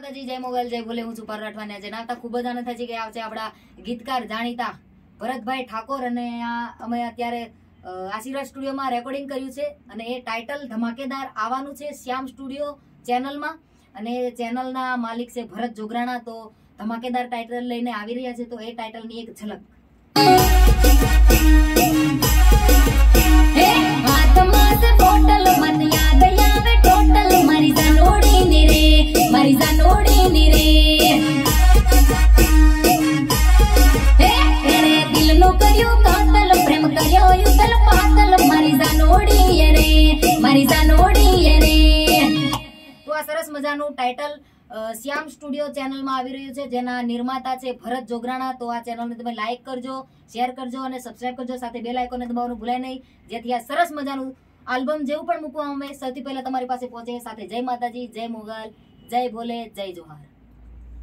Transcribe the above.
માતાજી, જય મોગલ, જય બોલે હું છું પર રાઠવાને. જણાવતા ખૂબ જ આનંદ થાય છે કે આવશે આપણા ગીતકાર જાણીતા ભરતભાઈ ઠાકોર અને આ અમે અત્યારે આશીર્વાદ સ્ટુડિયોમાં રેકોર્ડિંગ કર્યું છે અને એ ટાઇટલ ધમાકેદાર આવવાનું છે શ્યામ સ્ટુડિયો ચેનલમાં. અને ચેનલના માલિક છે ભરત જોગરાણા. તો ધમાકેદાર ટાઇટલ લઈને આવી રહ્યા છે, તો એ ટાઇટલની એક ઝલક સરસ શ્યામ સ્ટુડિયો ચેનલમાં આવી રહ્યું છે, જેના નિર્માતા છે ભરત જોગરાણા. તો આ ચેનલને તમે લાઇક કરજો શેર કરજો અને સબસ્ક્રાઇબ કરજો, સાથે બે લાઇકોને દબાવવાનું ભૂલાય નહીં. જેથી આ સરસ મજાનું આલ્બમ જેવું પણ મૂકવામાં અમે સૌથી પહેલાં તમારી પાસે પહોંચે સાથે જય માતાજી, જય મોગલ, જય ભોલે, જય જોહાર.